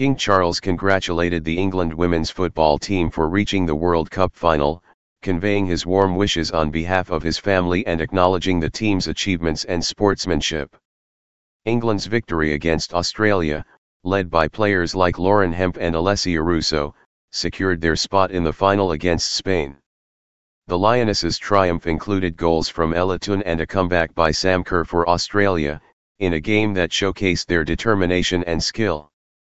King Charles congratulated the England women's football team for reaching the World Cup final, conveying his warm wishes on behalf of his family and acknowledging the team's achievements and sportsmanship. England's victory against Australia, led by players like Lauren Hemp and Alessia Russo, secured their spot in the final against Spain. The Lionesses' triumph included goals from Ella and a comeback by Sam Kerr for Australia, in a game that showcased their determination and skill.